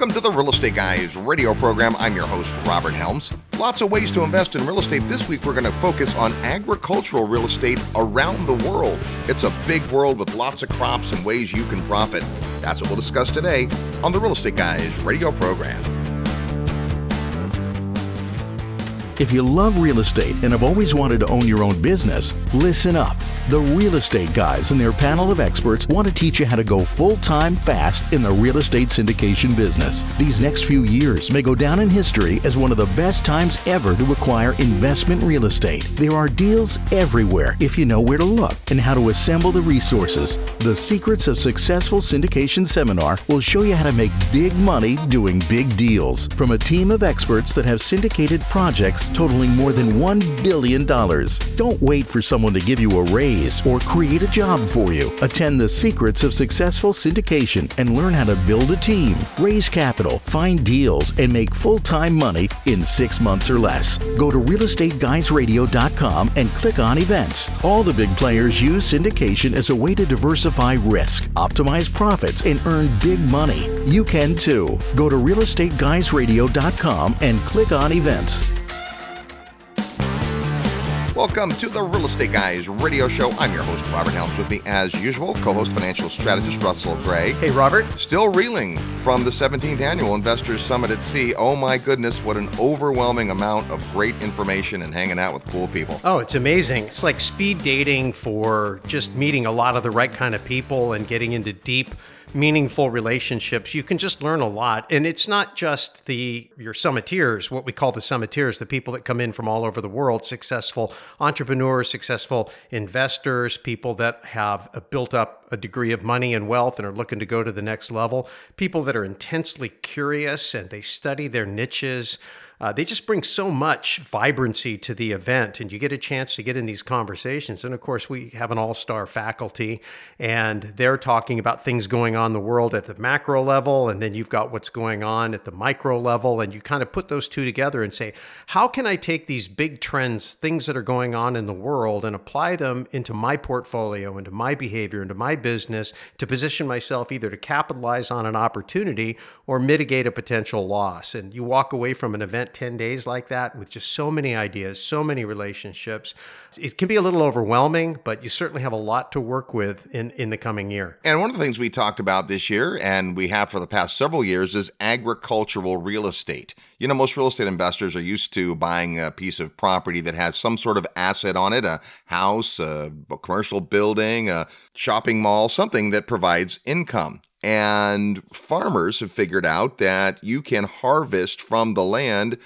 Welcome to the Real Estate Guys radio program. I'm your host, Robert Helms. Lots of ways to invest in real estate. This week, we're going to focus on agricultural real estate around the world. It's a big world with lots of crops and ways you can profit. That's what we'll discuss today on the Real Estate Guys radio program. If you love real estate and have always wanted to own your own business, listen up. The real estate guys and their panel of experts want to teach you how to go full time fast in the real estate syndication business. These next few years may go down in history as one of the best times ever to acquire investment real estate. There are deals everywhere if you know where to look and how to assemble the resources. The Secrets of Successful Syndication seminar will show you how to make big money doing big deals from a team of experts that have syndicated projects totaling more than $1 billion. Don't wait for someone to give you a raise or create a job for you. Attend the Secrets of Successful Syndication and learn how to build a team, raise capital, find deals, and make full time money in six months or less. Go to realestateguysradio.com and click on events. All the big players use syndication as a way to diversify risk, optimize profits, and earn big money. You can too. Go to realestateguysradio.com and click on events. Welcome to the Real Estate Guys radio show. I'm your host, Robert Helms. With me, as usual, co host financial strategist Russell Gray. Hey, Robert. Still reeling from the 17th Annual Investors Summit at Sea. Oh my goodness, what an overwhelming amount of great information and hanging out with cool people. Oh, it's amazing. It's like speed dating for just meeting a lot of the right kind of people and getting into deep meaningful relationships, you can just learn a lot. And it's not just the your summiteers, what we call the summiteers, the people that come in from all over the world, successful entrepreneurs, successful investors, people that have built up a degree of money and wealth and are looking to go to the next level, people that are intensely curious and they study their niches. Uh, they just bring so much vibrancy to the event, and you get a chance to get in these conversations. And of course, we have an all star faculty, and they're talking about things going on in the world at the macro level, and then you've got what's going on at the micro level, and you kind of put those two together and say, how can I take these big trends, things that are going on in the world, and apply them into my portfolio, into my behavior, into my business to position myself either to capitalize on an opportunity or mitigate a potential loss? And you walk away from an event 10 days like that with just so many ideas, so many relationships. It can be a little overwhelming, but you certainly have a lot to work with in, in the coming year. And one of the things we talked about this year, and we have for the past several years, is agricultural real estate. You know, most real estate investors are used to buying a piece of property that has some sort of asset on it a house, a, a commercial building, a shopping mall, something that provides income. And farmers have figured out that you can harvest from the land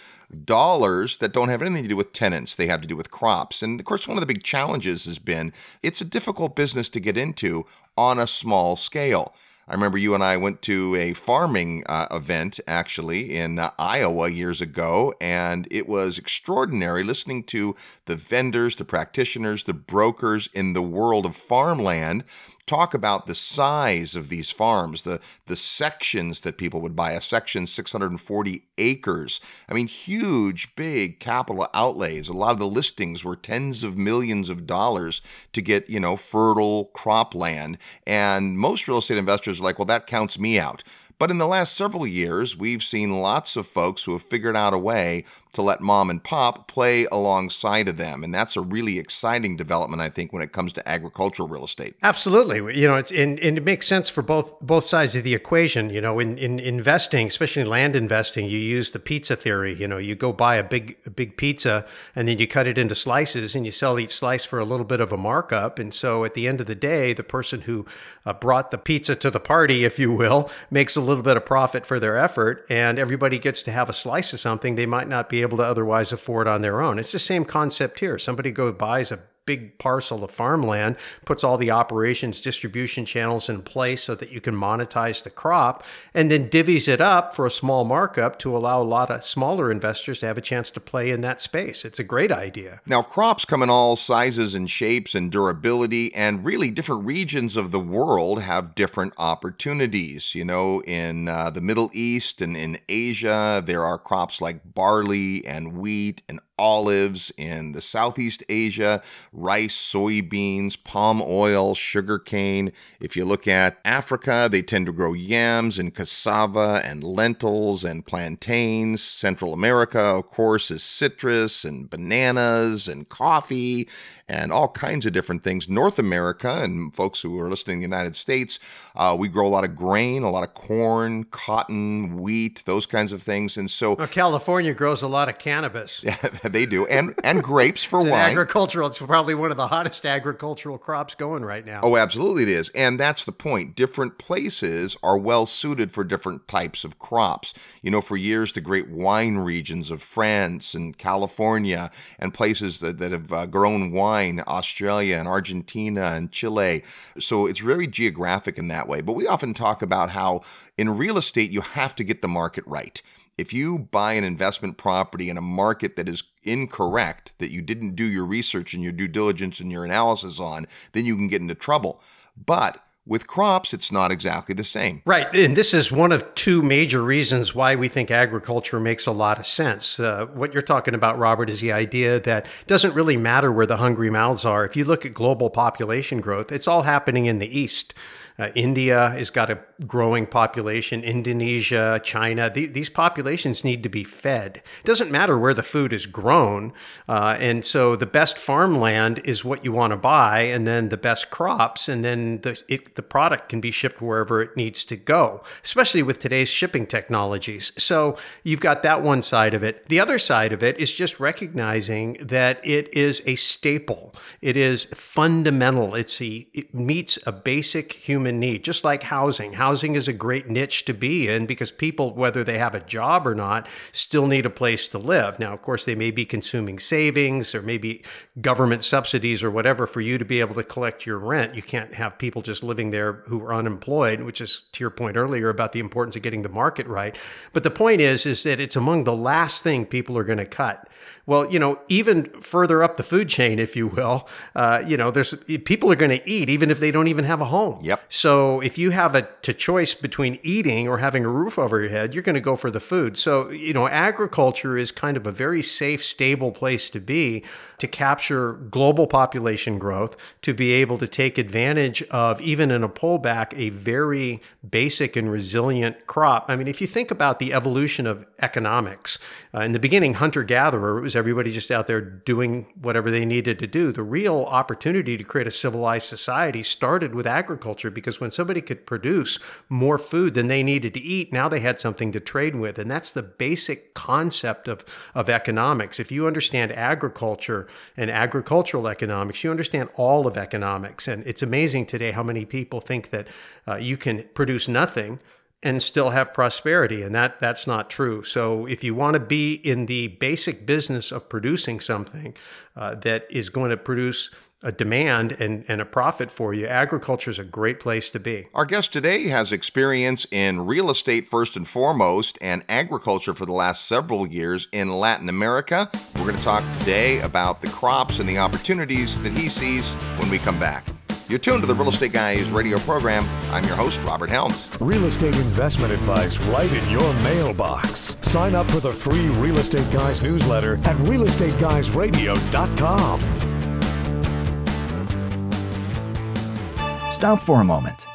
dollars that don't have anything to do with tenants. They have to do with crops. And of course, one of the big challenges has been it's a difficult business to get into on a small scale. I remember you and I went to a farming uh, event actually in uh, Iowa years ago, and it was extraordinary listening to the vendors, the practitioners, the brokers in the world of farmland talk about the size of these farms, the the sections that people would buy. A section 640 acres. I mean, huge, big capital outlays. A lot of the listings were tens of millions of dollars to get you know fertile cropland, and most real estate investors are like, well, that counts me out. But in the last several years, we've seen lots of folks who have figured out a way to let mom and pop play alongside of them. And that's a really exciting development, I think, when it comes to agricultural real estate. Absolutely. You know, it's and, and it makes sense for both both sides of the equation. You know, in, in investing, especially land investing, you use the pizza theory. You know, you go buy a big a big pizza and then you cut it into slices and you sell each slice for a little bit of a markup. And so at the end of the day, the person who uh, brought the pizza to the party, if you will, makes a little bit of profit for their effort and everybody gets to have a slice of something they might not be able to otherwise afford on their own. It's the same concept here. Somebody goes buys a big parcel of farmland, puts all the operations, distribution channels in place so that you can monetize the crop, and then divvies it up for a small markup to allow a lot of smaller investors to have a chance to play in that space. It's a great idea. Now, crops come in all sizes and shapes and durability, and really different regions of the world have different opportunities. You know, in uh, the Middle East and in Asia, there are crops like barley and wheat and olives in the Southeast Asia, rice, soybeans, palm oil, sugarcane. If you look at Africa, they tend to grow yams and cassava and lentils and plantains. Central America, of course, is citrus and bananas and coffee and all kinds of different things. North America and folks who are listening in the United States, uh, we grow a lot of grain, a lot of corn, cotton, wheat, those kinds of things. And so well, California grows a lot of cannabis. Yeah, they do, and and grapes for wine. Agricultural. It's probably one of the hottest agricultural crops going right now. Oh, absolutely, it is, and that's the point. Different places are well suited for different types of crops. You know, for years, the great wine regions of France and California and places that, that have uh, grown wine, Australia and Argentina and Chile. So it's very geographic in that way. But we often talk about how in real estate, you have to get the market right if you buy an investment property in a market that is incorrect, that you didn't do your research and your due diligence and your analysis on, then you can get into trouble. But with crops, it's not exactly the same. Right. And this is one of two major reasons why we think agriculture makes a lot of sense. Uh, what you're talking about, Robert, is the idea that it doesn't really matter where the hungry mouths are. If you look at global population growth, it's all happening in the East. Uh, India has got a growing population, Indonesia, China. The, these populations need to be fed. It doesn't matter where the food is grown. Uh, and so the best farmland is what you want to buy, and then the best crops, and then the, it, the product can be shipped wherever it needs to go, especially with today's shipping technologies. So you've got that one side of it. The other side of it is just recognizing that it is a staple, it is fundamental, it's a, it meets a basic human human need, just like housing. Housing is a great niche to be in because people, whether they have a job or not, still need a place to live. Now, of course, they may be consuming savings or maybe government subsidies or whatever for you to be able to collect your rent. You can't have people just living there who are unemployed, which is to your point earlier about the importance of getting the market right. But the point is, is that it's among the last thing people are going to cut. Well, you know, even further up the food chain, if you will, uh, you know, there's people are going to eat even if they don't even have a home. Yep. So if you have a to choice between eating or having a roof over your head, you're going to go for the food. So you know, agriculture is kind of a very safe, stable place to be to capture global population growth, to be able to take advantage of even in a pullback a very basic and resilient crop. I mean, if you think about the evolution of economics, uh, in the beginning, hunter gatherer was everybody just out there doing whatever they needed to do. The real opportunity to create a civilized society started with agriculture because when somebody could produce more food than they needed to eat, now they had something to trade with. And that's the basic concept of, of economics. If you understand agriculture and agricultural economics, you understand all of economics. And it's amazing today how many people think that uh, you can produce nothing and still have prosperity and that that's not true so if you want to be in the basic business of producing something uh, that is going to produce a demand and, and a profit for you, agriculture is a great place to be. Our guest today has experience in real estate first and foremost and agriculture for the last several years in Latin America. We're going to talk today about the crops and the opportunities that he sees when we come back. You're tuned to the Real Estate Guys radio program. I'm your host, Robert Helms. Real estate investment advice right in your mailbox. Sign up for the free Real Estate Guys newsletter at realestateguysradio.com. Stop for a moment.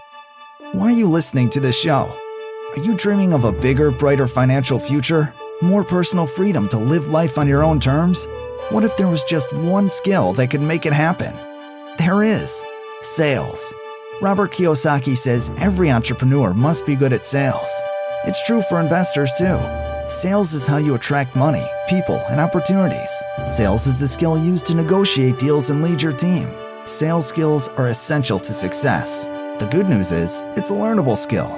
Why are you listening to this show? Are you dreaming of a bigger, brighter financial future? More personal freedom to live life on your own terms? What if there was just one skill that could make it happen? There is sales. Robert Kiyosaki says every entrepreneur must be good at sales. It's true for investors too. Sales is how you attract money, people, and opportunities. Sales is the skill used to negotiate deals and lead your team. Sales skills are essential to success. The good news is, it's a learnable skill.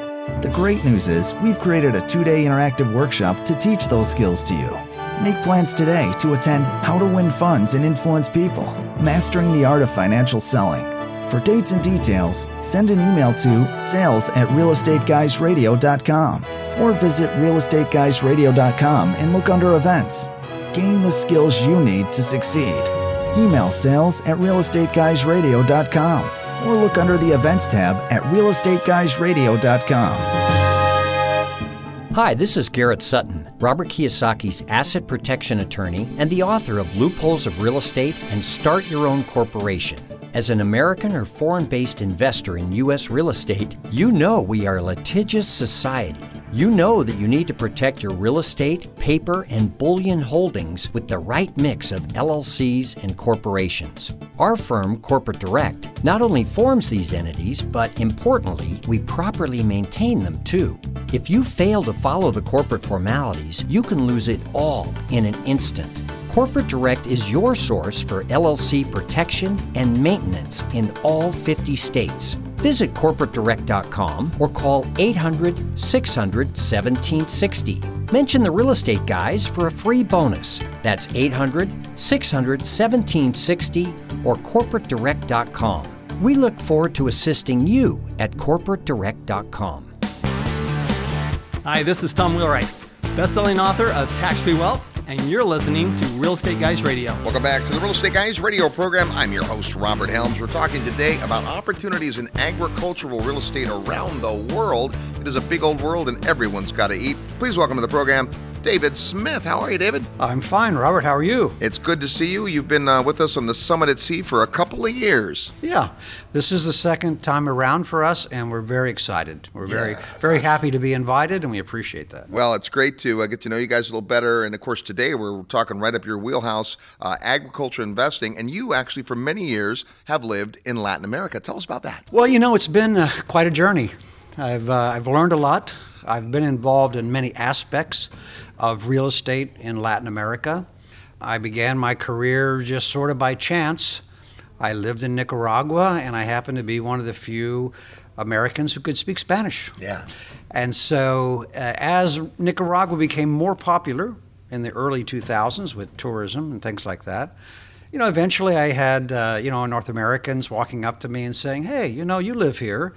The great news is, we've created a two day interactive workshop to teach those skills to you. Make plans today to attend How to Win Funds and Influence People Mastering the Art of Financial Selling. For dates and details, send an email to sales at realestateguysradio.com or visit realestateguysradio.com and look under events. Gain the skills you need to succeed. Email sales at realestateguysradio.com or look under the events tab at realestateguysradio.com. Hi, this is Garrett Sutton, Robert Kiyosaki's asset protection attorney and the author of Loopholes of Real Estate and Start Your Own Corporation. As an American or foreign based investor in U.S. real estate, you know we are a litigious society. You know that you need to protect your real estate, paper, and bullion holdings with the right mix of LLCs and corporations. Our firm, Corporate Direct, not only forms these entities, but importantly, we properly maintain them too. If you fail to follow the corporate formalities, you can lose it all in an instant. Corporate Direct is your source for LLC protection and maintenance in all 50 states. Visit corporatedirect.com or call 800 600 1760. Mention the real estate guys for a free bonus. That's 800 600 1760 or corporatedirect.com. We look forward to assisting you at corporatedirect.com. Hi, this is Tom Wheelwright, best-selling author of Tax Free Wealth and you're listening to Real Estate Guys Radio. Welcome back to the Real Estate Guys Radio program. I'm your host, Robert Helms. We're talking today about opportunities in agricultural real estate around the world. It is a big old world and everyone's got to eat. Please welcome to the program David Smith. How are you, David? I'm fine, Robert. How are you? It's good to see you. You've been uh, with us on the Summit at Sea for a couple of years. Yeah, this is the second time around for us, and we're very excited. We're yeah. very, very happy to be invited, and we appreciate that. Well, it's great to uh, get to know you guys a little better. And of course, today we're talking right up your wheelhouse, uh, agriculture investing. And you actually, for many years, have lived in Latin America. Tell us about that. Well, you know, it's been uh, quite a journey. I've uh, I've learned a lot. I've been involved in many aspects of real estate in Latin America. I began my career just sort of by chance. I lived in Nicaragua, and I happened to be one of the few Americans who could speak Spanish. Yeah. And so, uh, as Nicaragua became more popular in the early 2000s with tourism and things like that, you know, eventually I had, uh, you know, North Americans walking up to me and saying, hey, you know, you live here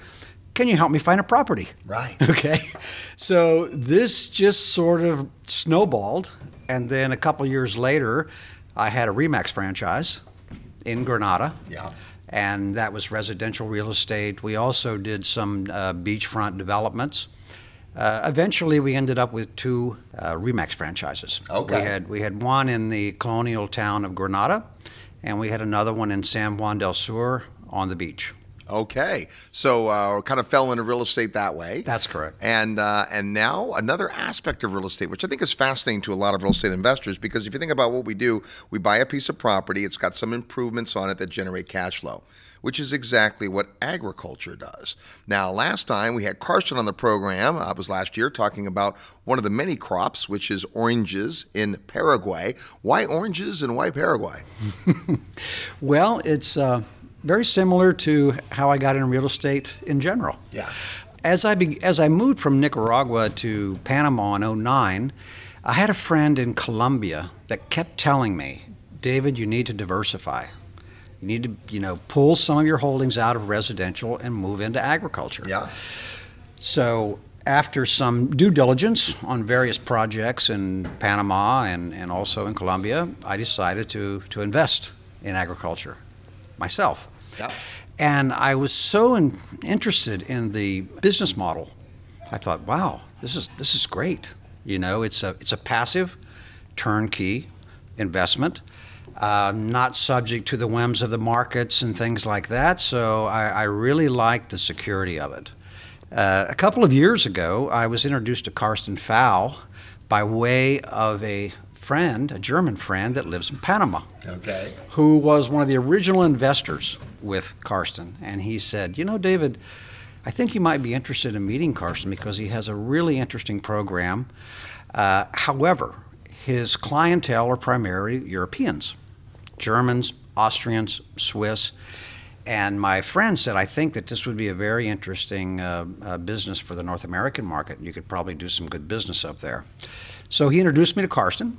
can you help me find a property? Right. Okay. So this just sort of snowballed. And then a couple years later, I had a REMAX franchise in Granada. Yeah. And that was residential real estate. We also did some uh, beachfront developments. Uh, eventually, we ended up with two uh, REMAX franchises. Okay. We had, we had one in the colonial town of Granada, and we had another one in San Juan del Sur on the beach. Okay, so uh, kind of fell into real estate that way. That's correct. And uh, and now another aspect of real estate, which I think is fascinating to a lot of real estate investors, because if you think about what we do, we buy a piece of property, it's got some improvements on it that generate cash flow, which is exactly what agriculture does. Now, last time we had Carson on the program, uh, it was last year, talking about one of the many crops, which is oranges in Paraguay. Why oranges and why Paraguay? well, it's uh, very similar to how I got in real estate in general. Yeah. As I be, as I moved from Nicaragua to Panama in 09, I had a friend in Colombia that kept telling me, "David, you need to diversify. You need to, you know, pull some of your holdings out of residential and move into agriculture." Yeah. So after some due diligence on various projects in Panama and, and also in Colombia, I decided to, to invest in agriculture myself. Yep. And I was so in, interested in the business model. I thought, wow, this is this is great. You know, it's a it's a passive, turnkey investment, uh, not subject to the whims of the markets and things like that. So I, I really liked the security of it. Uh, a couple of years ago, I was introduced to Karsten Pfau by way of a friend, a German friend that lives in Panama. Okay. Who was one of the original investors with Karsten. And he said, You know, David, I think you might be interested in meeting Karsten because he has a really interesting program. Uh, however, his clientele are primarily Europeans, Germans, Austrians, Swiss. And my friend said, I think that this would be a very interesting uh, uh, business for the North American market. You could probably do some good business up there. So he introduced me to Karsten.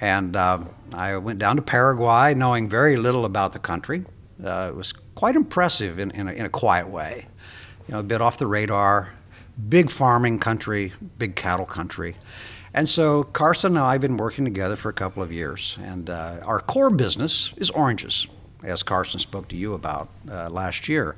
And uh, I went down to Paraguay knowing very little about the country. Uh, it was quite impressive in, in a, in, a, quiet way. You know, a bit off the radar, big farming country, big cattle country. And so Carson and I have been working together for a couple of years. And uh, our core business is oranges, as Carson spoke to you about uh, last year.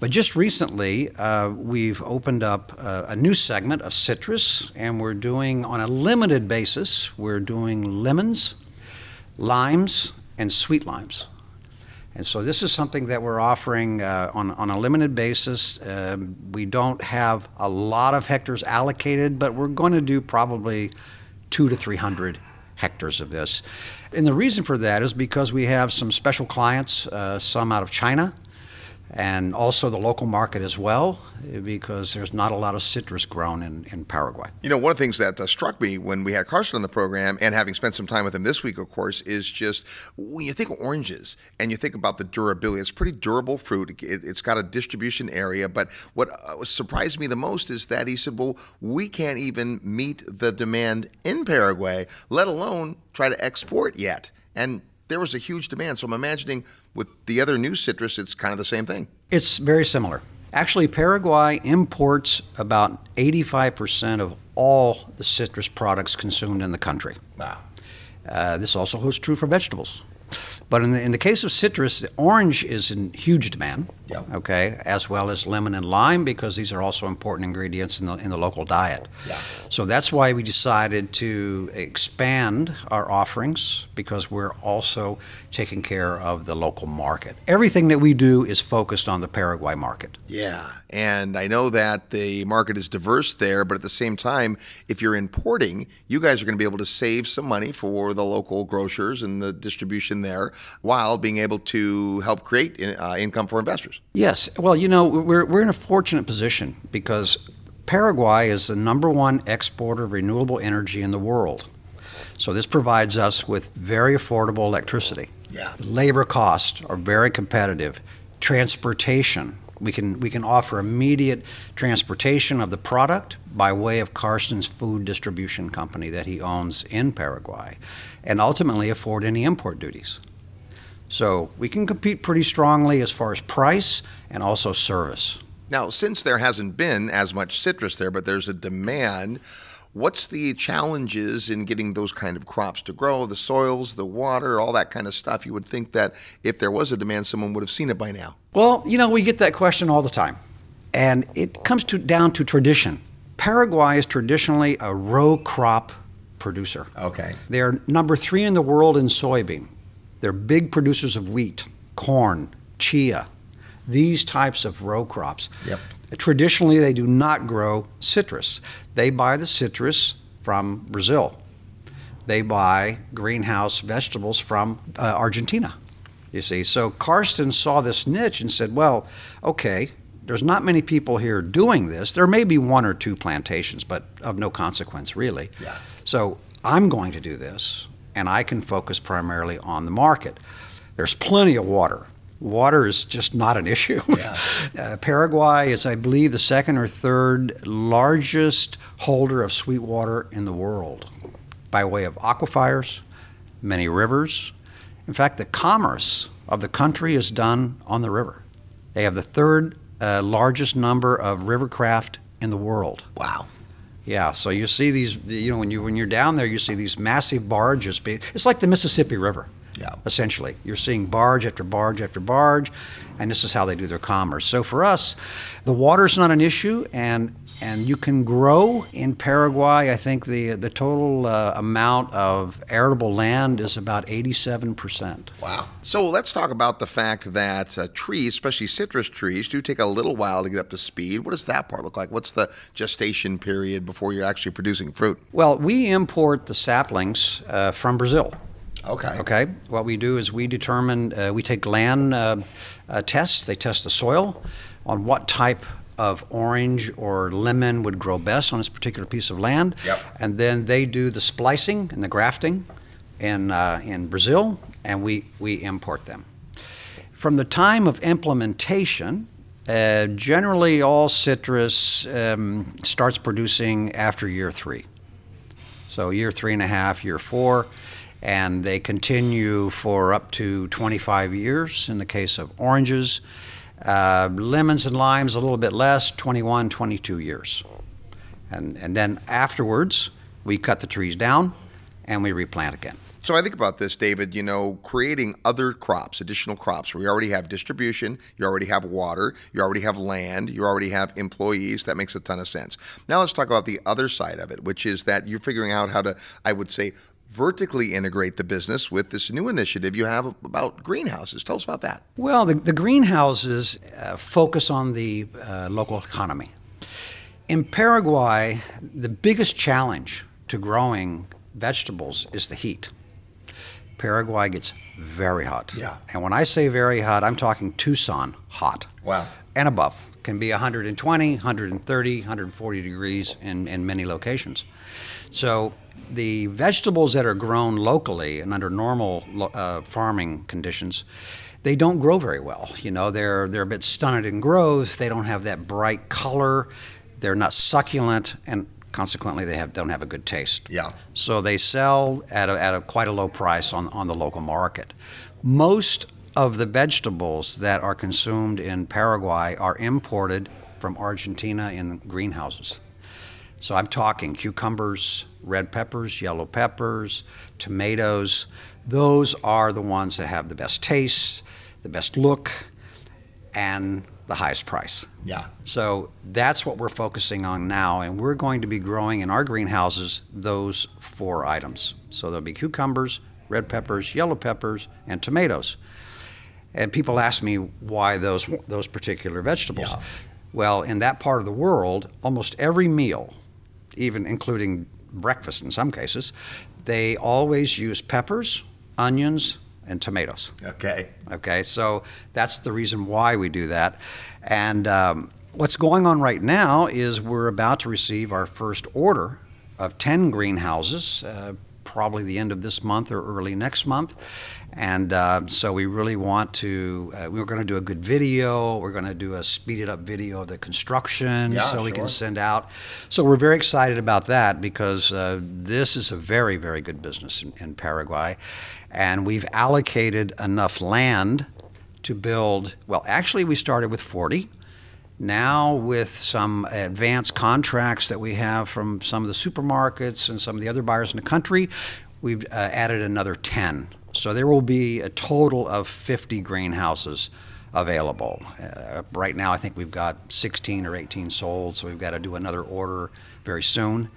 But just recently, uh, we've opened up uh, a new segment of citrus, and we're doing on a limited basis. We're doing lemons, limes, and sweet limes. And so this is something that we're offering uh, on, on a limited basis. Um, we don't have a lot of hectares allocated, but we're going to do probably two to 300 hectares of this. And the reason for that is because we have some special clients, uh, some out of China, and also the local market as well, because there's not a lot of citrus grown in, in Paraguay. You know, one of the things that uh, struck me when we had Carson on the program, and having spent some time with him this week, of course, is just when you think of oranges and you think about the durability, it's pretty durable fruit. It, has got a distribution area, but what uh, surprised me the most is that he said, well, we can't even meet the demand in Paraguay, let alone try to export yet. And there was a huge demand. So I'm imagining with the other new citrus, it's kind of the same thing. It's very similar. Actually, Paraguay imports about 85% of all the citrus products consumed in the country. Wow. Uh, this also holds true for vegetables. But in the, in the case of citrus, the orange is in huge demand, okay, as well as lemon and lime because these are also important ingredients in the, in the local diet. Yeah. So that's why we decided to expand our offerings because we're also taking care of the local market. Everything that we do is focused on the Paraguay market. Yeah. And I know that the market is diverse there, but at the same time, if you're importing, you guys are going to be able to save some money for the local grocers and the distribution there while being able to help create uh, income for investors. Yes. Well, you know, we're, we're in a fortunate position because Paraguay is the number one exporter of renewable energy in the world. So this provides us with very affordable electricity. Yeah. Labor costs are very competitive. Transportation, we can we can offer immediate transportation of the product by way of Karsten's food distribution company that he owns in Paraguay, and ultimately afford any import duties. So we can compete pretty strongly as far as price and also service. Now, since there hasn't been as much citrus there, but there's a demand, what's the challenges in getting those kind of crops to grow? The soils, the water, all that kind of stuff. You would think that if there was a demand, someone would have seen it by now. Well, you know, we get that question all the time. And it comes to, down to tradition. Paraguay is traditionally a row crop producer. Okay. They're number three in the world in soybean. They're big producers of wheat, corn, chia, these types of row crops. Yep. Traditionally, they do not grow citrus. They buy the citrus from Brazil. They buy greenhouse vegetables from uh, Argentina. You see, so Karsten saw this niche and said, "Well, okay, there's not many people here doing this. There may be one or two plantations, but of no consequence, really. Yeah. So I'm going to do this, and I can focus primarily on the market. There's plenty of water. Water is just not an issue. Yeah. uh, Paraguay is, I believe, the second or third largest holder of sweet water in the world by way of aquifers, many rivers. In fact, the commerce of the country is done on the river. They have the third uh, largest number of rivercraft in the world. Wow. Yeah, so you see these, you know, when you when you're down there, you see these massive barges. Being, it's like the Mississippi River. Yeah. Essentially, you're seeing barge after barge after barge, and this is how they do their commerce. So for us, the water's not an issue, and and you can grow in Paraguay. I think the the total uh, amount of arable land is about 87 percent. Wow. So let's talk about the fact that uh, trees, especially citrus trees, do take a little while to get up to speed. What does that part look like? What's the gestation period before you're actually producing fruit? Well, we import the saplings uh, from Brazil. Okay. Okay. What we do is we determine, uh, we take land uh, uh, tests. They test the soil on what type of orange or lemon would grow best on this particular piece of land. Yep. And then they do the splicing and the grafting in, uh, in Brazil, and we, we import them. From the time of implementation, uh, generally all citrus um, starts producing after year three. So year three and a half, year four and they continue for up to 25 years in the case of oranges. Uh, lemons and limes a little bit less, 21, 22 years. And, and then afterwards, we cut the trees down and we replant again. So I think about this, David, you know, creating other crops, additional crops. We already have distribution, you already have water, you already have land, you already have employees. That makes a ton of sense. Now let's talk about the other side of it, which is that you're figuring out how to, I would say, vertically integrate the business with this new initiative you have about greenhouses. Tell us about that. Well, the, the greenhouses uh, focus on the uh, local economy. In Paraguay, the biggest challenge to growing vegetables is the heat. Paraguay gets very hot. Yeah. And when I say very hot, I'm talking Tucson hot. Wow. And above. Can be 120, 130, 140 degrees in, in many locations. So the vegetables that are grown locally and under normal uh, farming conditions, they don't grow very well. You know, they're they're a bit stunted in growth. They don't have that bright color. They're not succulent, and consequently, they have don't have a good taste. Yeah. So they sell at a, at a quite a low price on on the local market. Most of the vegetables that are consumed in Paraguay are imported from Argentina in greenhouses. So I'm talking cucumbers, red peppers, yellow peppers, tomatoes. Those are the ones that have the best taste, the best look, and the highest price. Yeah. So that's what we're focusing on now, and we're going to be growing in our greenhouses those four items. So there'll be cucumbers, red peppers, yellow peppers, and tomatoes. And people ask me why those those particular vegetables. Yeah. Well, in that part of the world, almost every meal, even including breakfast in some cases, they always use peppers, onions, and tomatoes. Okay. Okay, so that's the reason why we do that. And um, what's going on right now is we're about to receive our first order of 10 greenhouses, uh, probably the end of this month or early next month. And uh, so we really want to, uh, we're going to do a good video. We're going to do a speeded up video of the construction Yeah, so we can send out. So we're very excited about that because uh, this is a very, very good business in, in Paraguay. And we've allocated enough land to build, well, actually, we started with 40. Now, with some advanced contracts that we have from some of the supermarkets and some of the other buyers in the country, we've uh, added another 10. So there will be a total of 50 greenhouses available. Uh, right now, I think we've got 16 or 18 sold, so we've got to do another order very soon.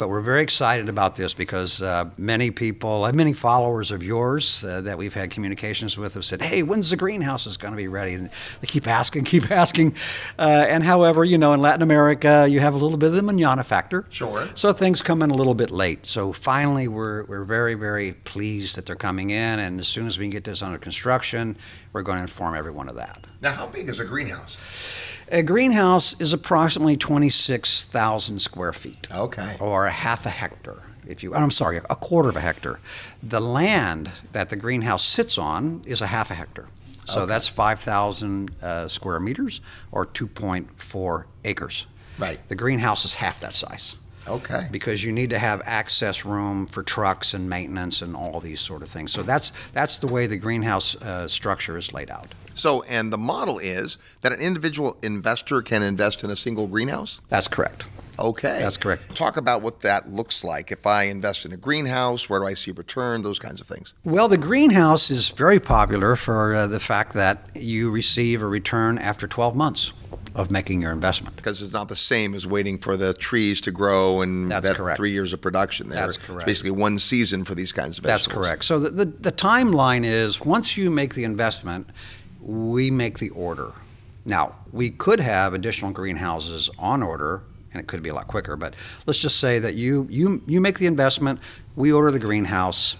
But we're very excited about this because uh, many people, uh, many followers of yours uh, that we've had communications with have said, "Hey, when's the greenhouses going to be ready?" And they keep asking, keep asking. Uh, and however, you know, in Latin America, you have a little bit of the manana factor. Sure. So things come in a little bit late. So finally, we're we're very very pleased that they're coming in, and as soon as we can get this under construction, we're going to inform everyone of that. Now, how big is a greenhouse? A greenhouse is approximately 26,000 square feet. Okay. Or a half a hectare, if you, I'm sorry, a quarter of a hectare. The land that the greenhouse sits on is a half a hectare. So that's 5,000 uh, square meters or 2.4 acres. Right. The greenhouse is half that size Okay. because you need to have access room for trucks and maintenance and all these sort of things. So that's that's the way the greenhouse uh, structure is laid out. So, and the model is that an individual investor can invest in a single greenhouse? That's correct. Okay. That's correct. Talk about what that looks like. If I invest in a greenhouse, where do I see return? Those kinds of things. Well, the greenhouse is very popular for uh, the fact that you receive a return after 12 months of making your investment. Because it's not the same as waiting for the trees to grow and That's that correct. three years of production there. That's correct. It's basically one season for these kinds of That's correct. So the, the, the timeline is once you make the investment, we make the order. Now, we could have additional greenhouses on order, and it could be a lot quicker, but let's just say that you, you, you make the investment, we order the greenhouse.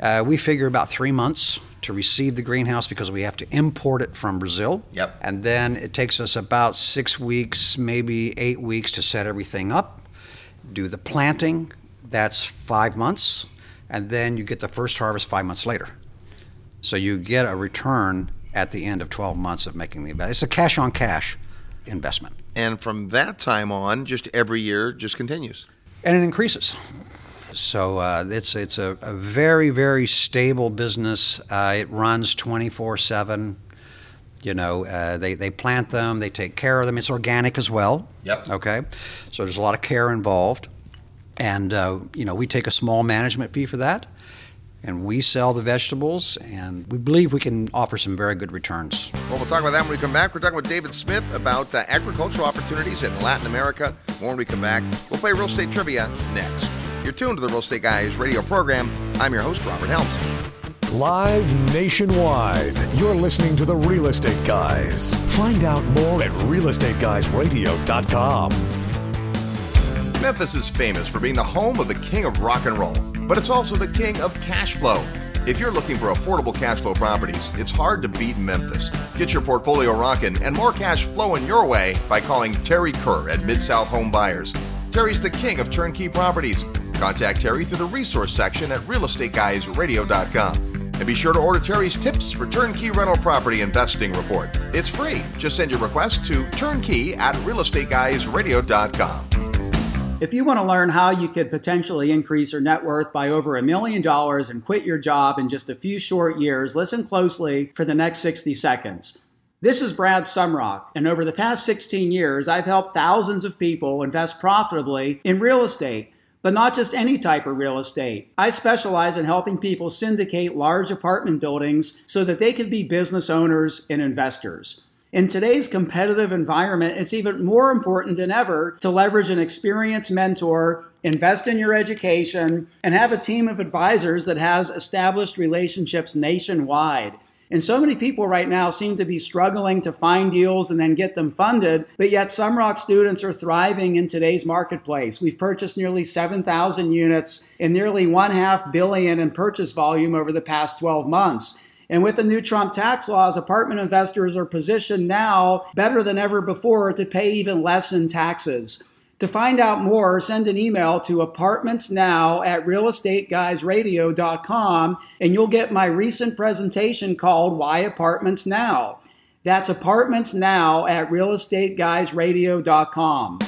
Uh, we figure about three months to receive the greenhouse because we have to import it from Brazil. Yep. And then it takes us about six weeks, maybe eight weeks to set everything up, do the planting. That's five months. And then you get the first harvest five months later. So you get a return at the end of 12 months of making the investment. It's a cash on cash investment. And from that time on, just every year just continues. and it increases. So uh, it's it's a, a very very stable business. Uh, it runs twenty four seven. You know, uh, they they plant them, they take care of them. It's organic as well. Yep. Okay, so there's a lot of care involved. And, uh, you know, we take a small management fee for that and we sell the vegetables, and we believe we can offer some very good returns. Well, we'll talk about that when we come back. We're talking with David Smith about uh, agricultural opportunities in Latin America. More when we come back. We'll play real estate trivia next. You're tuned to the Real Estate Guys radio program. I'm your host, Robert Helms. Live nationwide. You're listening to the Real Estate Guys. Find out more at realestateguysradio.com. Memphis is famous for being the home of the king of rock and roll but it's also the king of cash flow. If you're looking for affordable cash flow properties, it's hard to beat Memphis. Get your portfolio rocking and more cash flowing your way by calling Terry Kerr at Mid South Home Buyers. Terry's the king of turnkey properties. Contact Terry through the resource section at realestateguysradio.com. And be sure to order Terry's tips for turnkey rental property investing report. It's free. Just send your request to turnkey at realestateguysradio.com. If you want to learn how you could potentially increase your net worth by over a million dollars and quit your job in just a few short years, listen closely for the next 60 seconds. This is Brad Sumrock, and over the past 16 years, I've helped thousands of people invest profitably in real estate, but not just any type of real estate. I specialize in helping people syndicate large apartment buildings so that they can be business owners and investors. In today's competitive environment, it's even more important than ever to leverage an experienced mentor, invest in your education, and have a team of advisors that has established relationships nationwide. And so many people right now seem to be struggling to find deals and then get them funded, but yet Sumrock students are thriving in today's marketplace. We've purchased nearly 7,000 units and nearly one half billion in purchase volume over the past 12 months. And with the new Trump tax laws, apartment investors are positioned now better than ever before to pay even less in taxes. To find out more, send an email to apartmentsnow at realestateguysradio.com and you'll get my recent presentation called Why Apartments Now. That's apartmentsnow at realestateguysradio.com.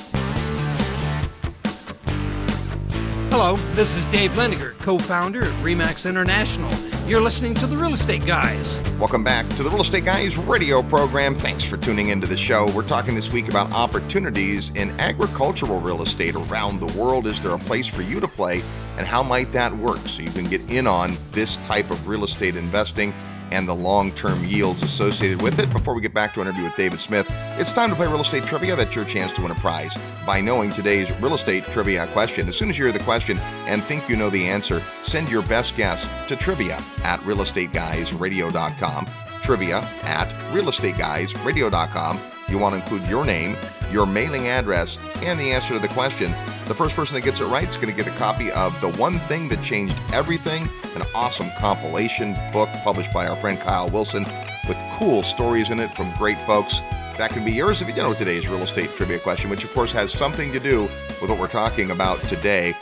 Hello, this is Dave Liniger, co founder of REMAX International. You're listening to The Real Estate Guys. Welcome back to the Real Estate Guys radio program. Thanks for tuning into the show. We're talking this week about opportunities in agricultural real estate around the world. Is there a place for you to play, and how might that work so you can get in on this type of real estate investing? And the long term yields associated with it. Before we get back to an interview with David Smith, it's time to play real estate trivia. That's your chance to win a prize by knowing today's real estate trivia question. As soon as you hear the question and think you know the answer, send your best guess to trivia at realestateguysradio.com. Trivia at realestateguysradio.com. You want to include your name, your mailing address, and the answer to the question. The first person that gets it right is going to get a copy of The One Thing That Changed Everything, an awesome compilation book published by our friend Kyle Wilson with cool stories in it from great folks. That can be yours if you know today's real estate trivia question, which of course has something to do with what we're talking about today.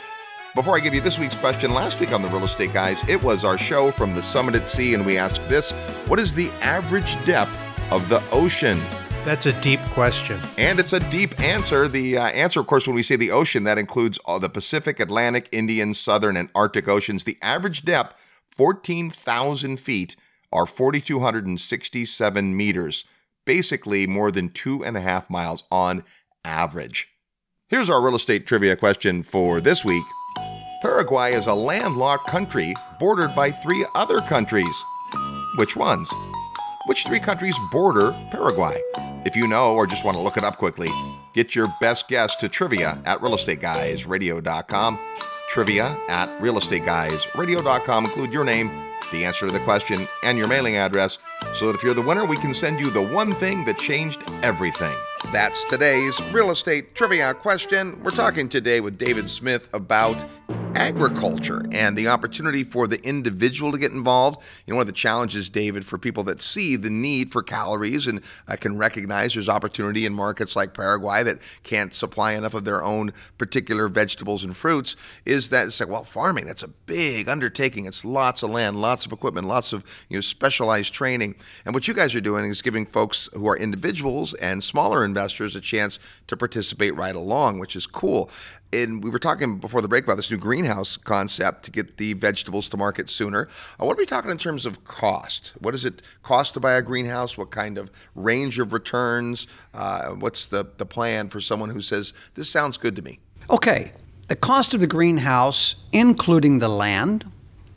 Before I give you this week's question, last week on the Real Estate Guys, it was our show from the summit at sea, and we asked this What is the average depth of the ocean? That's a deep question. And it's a deep answer. The uh, answer, of course, when we say the ocean, that includes all the Pacific, Atlantic, Indian, Southern, and Arctic oceans. The average depth, 14,000 feet, or 4,267 meters. Basically, more than two and a half miles on average. Here's our real estate trivia question for this week Paraguay is a landlocked country bordered by three other countries. Which ones? Which three countries border Paraguay? If you know or just want to look it up quickly, get your best guess to trivia at realestateguysradio.com. Trivia at realestateguysradio.com. Include your name, the answer to the question, and your mailing address so that if you're the winner, we can send you the one thing that changed everything. That's today's real estate trivia question. We're talking today with David Smith about agriculture and the opportunity for the individual to get involved. You know, one of the challenges, David, for people that see the need for calories and uh, can recognize there's opportunity in markets like Paraguay that can't supply enough of their own particular vegetables and fruits is that it's like, well, farming, that's a big undertaking. It's lots of land, lots of equipment, lots of, you know, specialized training. And what you guys are doing is giving folks who are individuals and smaller investors a chance to participate right along, which is cool and we were talking before the break about this new greenhouse concept to get the vegetables to market sooner. Uh, what are we talking in terms of cost? What does it cost to buy a greenhouse? What kind of range of returns? Uh, what's the, the plan for someone who says, this sounds good to me? Okay. The cost of the greenhouse, including the land,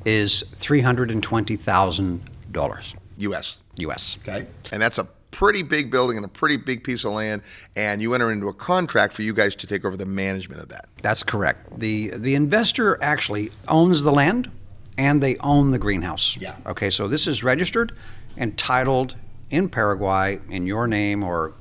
is $320,000 U.S. US. Okay. And that's a pretty big building and a pretty big piece of land, and you enter into a contract for you guys to take over the management of that. That's correct. The the investor actually owns the land and they own the greenhouse. Yeah. Okay, so this is registered and titled in Paraguay in your name or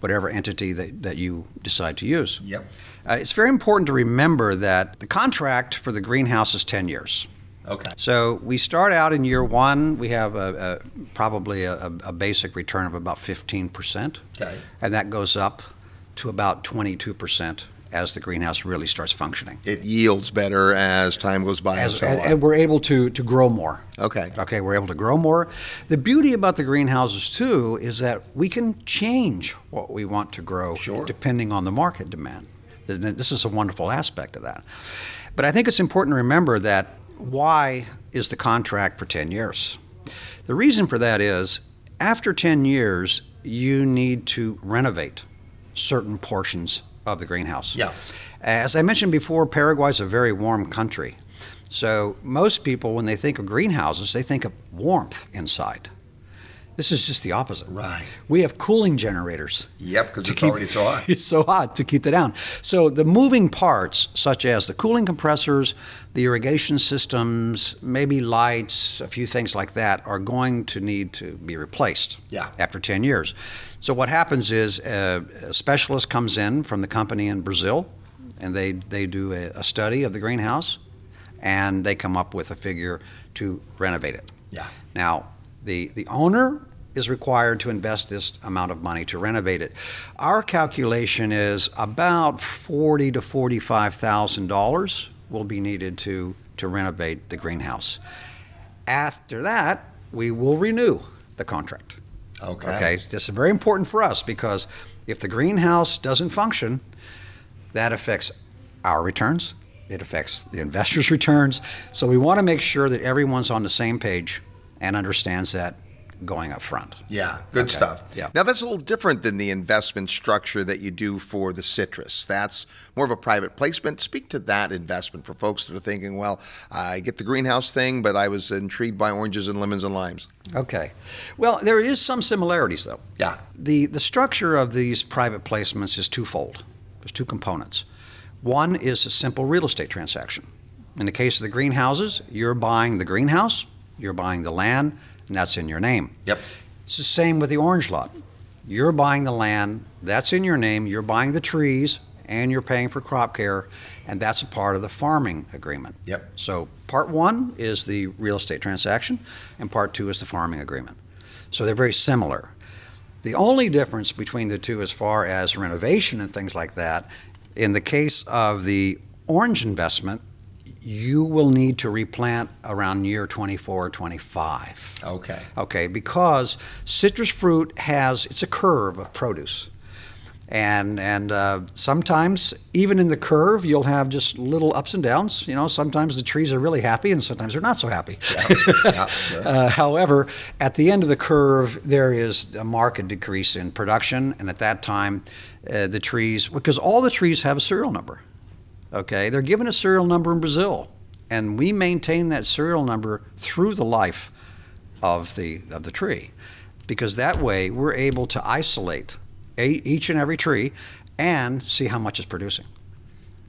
whatever entity that, that you decide to use. Yep. Uh, it's very important to remember that the contract for the greenhouse is 10 years. Okay. So we start out in year one, we have a, a, probably a, a basic return of about 15%. Okay. And that goes up to about 22% as the greenhouse really starts functioning. It yields better as time goes by. As, and, so and, we're able to, to grow more. Okay. Okay, we're able to grow more. The beauty about the greenhouses, too, is that we can change what we want to grow Sure. depending on the market demand. This is a wonderful aspect of that. But I think it's important to remember that why is the contract for 10 years? The reason for that is after 10 years, you need to renovate certain portions of the greenhouse. Yeah. As I mentioned before, Paraguay is a very warm country. So most people, when they think of greenhouses, they think of warmth inside. This is just the opposite. Right. We have cooling generators. Yep, because it's keep- already so hot. It's so hot to keep it down. So the moving parts, such as the cooling compressors, the irrigation systems, maybe lights, a few things like that, are going to need to be replaced. Yeah. After 10 years. So what happens is uh, a specialist comes in from the company in Brazil, and they they do a, a study of the greenhouse, and they come up with a figure to renovate it. Yeah. Now, the, the owner is required to invest this amount of money to renovate it. Our calculation is about forty to forty-five thousand dollars will be needed to, to renovate the greenhouse. After that, we will renew the contract. Okay. Okay, this is very important for us because if the greenhouse doesn't function, that affects our returns, it affects the investors' returns. So we want to make sure that everyone's on the same page and understands that going up front. Yeah, good Okay, stuff. yeah. Now that's a little different than the investment structure that you do for the citrus. That's more of a private placement. Speak to that investment for folks that are thinking, well, I get the greenhouse thing, but I was intrigued by oranges and lemons and limes. Okay. Well, there is some similarities though. Yeah. The the structure of these private placements is twofold. There's two components. One is a simple real estate transaction. In the case of the greenhouses, you're buying the greenhouse, you're buying the land, and that's in your name. Yep. It's the same with the orange lot. You're buying the land, that's in your name, you're buying the trees, and you're paying for crop care, and that's a part of the farming agreement. Yep. So part one is the real estate transaction, and part two is the farming agreement. So they're very similar. The only difference between the two, as far as renovation and things like that, in the case of the orange investment, you will need to replant around year 24 or 25. Okay. Okay, because citrus fruit has it's a curve of produce, and and uh, sometimes even in the curve you'll have just little ups and downs. You know, sometimes the trees are really happy, and sometimes they're not so happy. Yeah, sure. Uh, however, at the end of the curve, there is a marked decrease in production, and at that time, uh, the trees because all the trees have a serial number. Okay, they're given a serial number in Brazil, and we maintain that serial number through the life of the of the tree, because that way we're able to isolate a, each and every tree and see how much it's producing.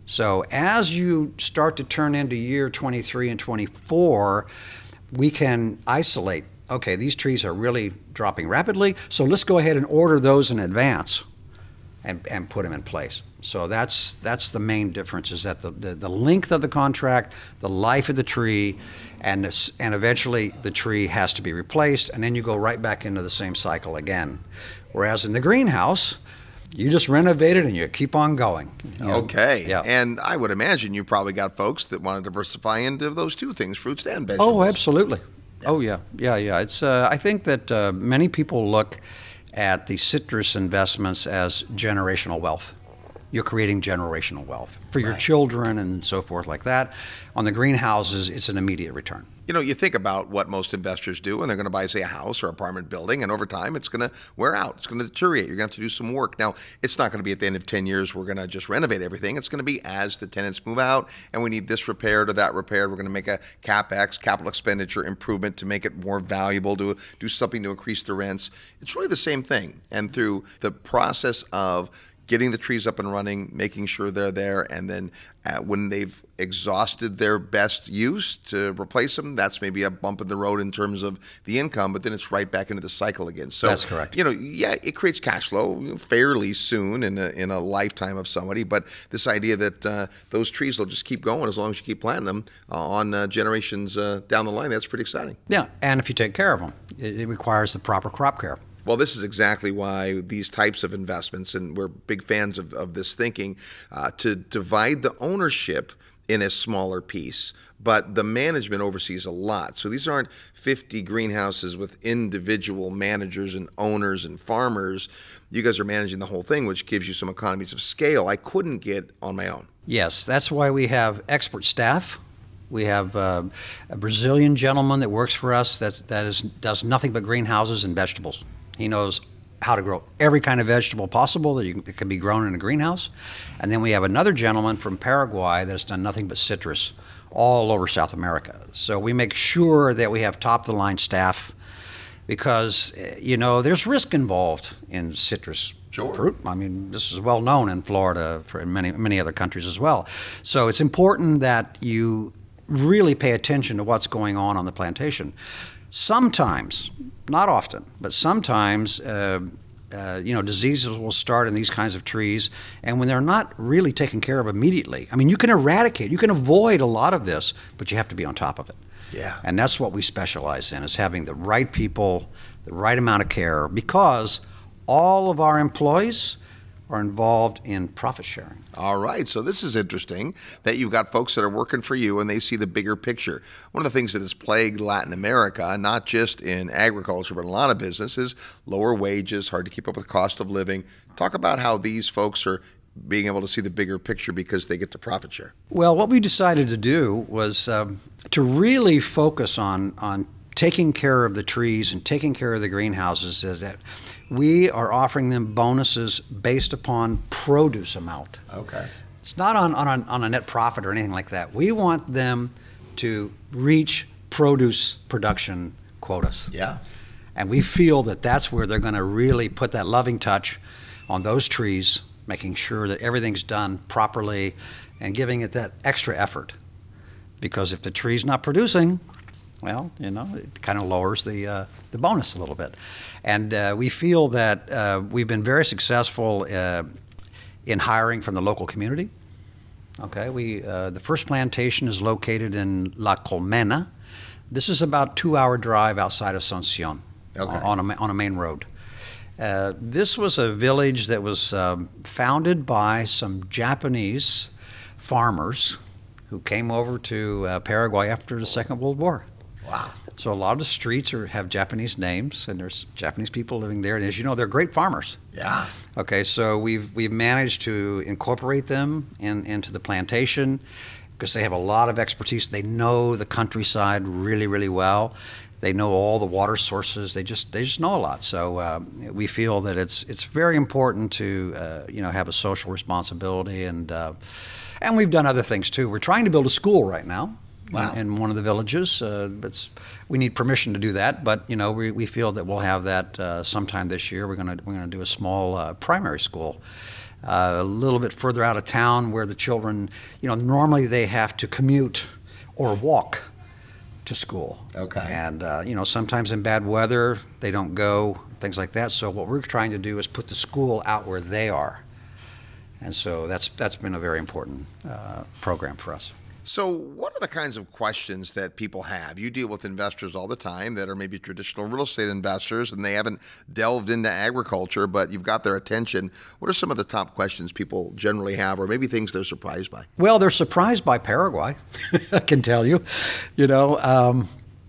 So as you start to turn into year 23 and 24, we can isolate. Okay, these trees are really dropping rapidly, so let's go ahead and order those in advance and, and put them in place. So that's that's the main difference is that the, the, the length of the contract, the life of the tree, and this, and eventually the tree has to be replaced, and then you go right back into the same cycle again. Whereas in the greenhouse, you just renovate it and you keep on going. You know? Okay. Yeah. And I would imagine you probably got folks that want to diversify into those two things, fruits and vegetables. Oh, absolutely. Oh, yeah, yeah, yeah. It's. Uh, I think that uh, many people look at the citrus investments as generational wealth. You're creating generational wealth for your children and so forth like that. On the greenhouses, it's an immediate return. You know, you think about what most investors do, and they're going to buy, say, a house or apartment building, and over time, it's going to wear out. It's going to deteriorate. You're going to have to do some work. Now, it's not going to be at the end of 10 years, we're going to just renovate everything. It's going to be as the tenants move out, and we need this repaired or that repaired. We're going to make a capex, capital expenditure improvement to make it more valuable, to do something to increase the rents. It's really the same thing. And through the process of getting the trees up and running, making sure they're there, and then uh, when they've exhausted their best use to replace them, that's maybe a bump in the road in terms of the income, but then it's right back into the cycle again. So That's correct. You know, yeah, it creates cash flow fairly soon in a, in a lifetime of somebody, but this idea that uh, those trees will just keep going as long as you keep planting them uh, on uh, generations uh, down the line, that's pretty exciting. Yeah, and if you take care of them, it, it requires the proper crop care. Well, this is exactly why these types of investments, and we're big fans of, of this thinking, uh, to divide the ownership in a smaller piece, but the management oversees a lot. So these aren't 50 greenhouses with individual managers and owners and farmers. You guys are managing the whole thing, which gives you some economies of scale I couldn't get on my own. Yes, that's why we have expert staff. We have uh, a Brazilian gentleman that works for us that's, that is, does nothing but greenhouses and vegetables. He knows how to grow every kind of vegetable possible that, you, that can be grown in a greenhouse. And then we have another gentleman from Paraguay that has done nothing but citrus all over South America. So we make sure that we have top of the line staff because, eh, you know, there's risk involved in citrus fruit. I mean, this is well known in Florida for in many many other countries as well. So it's important that you really pay attention to what's going on on the plantation. Sometimes, not often, but sometimes. Uh, uh, you know, diseases will start in these kinds of trees, and when they're not really taken care of immediately, I mean, you can eradicate, you can avoid a lot of this, but you have to be on top of it. Yeah. And that's what we specialize in, is having the right people, the right amount of care, because all of our employees are involved in profit sharing. All right, so this is interesting that you've got folks that are working for you and they see the bigger picture. One of the things that has plagued Latin America, not just in agriculture, but in a lot of businesses, lower wages, hard to keep up with cost of living. Talk about how these folks are being able to see the bigger picture because they get to profit share. Well, what we decided to do was um, to really focus on on taking care of the trees and taking care of the greenhouses. Is that we are offering them bonuses based upon produce amount. Okay. It's not on, on, a, on a net profit or anything like that. We want them to reach produce production quotas. Yeah. And we feel that that's where they're going to really put that loving touch on those trees, making sure that everything's done properly and giving it that extra effort. Because if the tree's not producing, well, you know, it kind of lowers the, uh, the bonus a little bit. And uh, we feel that uh, we've been very successful uh, in hiring from the local community. Okay, we, uh, the first plantation is located in La Colmena. This is about two hour drive outside of Asuncion Okay. on, a, on a main road. Uh, this was a village that was um, founded by some Japanese farmers who came over to uh, Paraguay after the Second World War. Wow. So a lot of the streets are, have Japanese names, and there's Japanese people living there. And as you know, they're great farmers. Yeah. Okay, so we've we've managed to incorporate them in, into the plantation because they have a lot of expertise. They know the countryside really, really well. They know all the water sources. They just they just know a lot. So uh, we feel that it's it's very important to uh, you know have a social responsibility and uh, and we've done other things too. We're trying to build a school right now. Wow. In, one of the villages, uh, it's, we need permission to do that, but you know we, we feel that we'll have that uh, sometime this year. We're gonna we're gonna do a small uh, primary school uh, a little bit further out of town where the children, you know, normally they have to commute or walk to school. Okay. And, uh, you know, sometimes in bad weather, they don't go, things like that. So what we're trying to do is put the school out where they are. And so that's, that's been a very important uh, program for us. So, what are the kinds of questions that people have? You deal with investors all the time that are maybe traditional real estate investors and they haven't delved into agriculture, but you've got their attention. What are some of the top questions people generally have, or maybe things they're surprised by? Well, they're surprised by Paraguay, I can tell you. You know, um,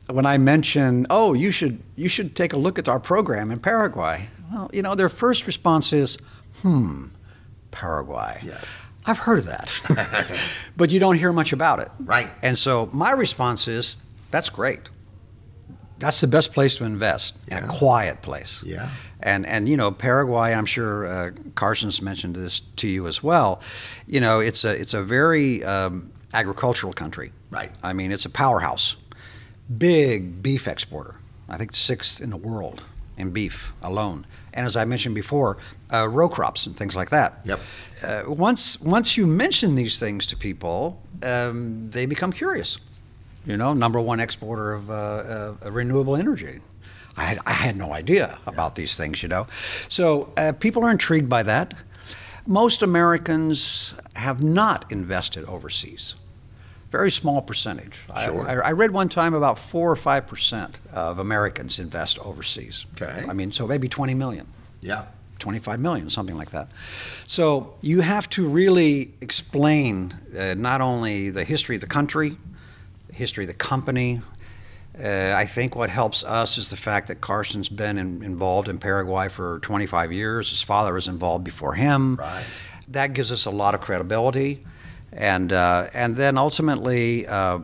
when I mention, oh, you should you should take a look at our program in Paraguay. Well, you know, their first response is, hmm, Paraguay. Yeah. I've heard of that, but you don't hear much about it. Right. And so my response is, that's great. That's the best place to invest, Yeah. a quiet place. Yeah. And and you know Paraguay, I'm sure uh, Karsten's mentioned this to you as well. You know, it's a it's a very um, agricultural country. Right. I mean, it's a powerhouse, big beef exporter. I think sixth in the world in beef alone. And as I mentioned before, uh, row crops and things like that. Yep. Uh, once once you mention these things to people, um, they become curious. You know, number one exporter of uh, uh, renewable energy. I had, I had no idea about these things, you know. So uh, people are intrigued by that. Most Americans have not invested overseas. Very small percentage. I- Sure. I, I read one time about four or five percent of Americans invest overseas. Okay. I mean, so maybe 20 million. Yeah. 25 million, something like that. So you have to really explain uh, not only the history of the country, the history of the company. Uh, I think what helps us is the fact that Karsten's been in, involved in Paraguay for 25 years. His father was involved before him. Right. That gives us a lot of credibility, and uh, and then ultimately. Uh,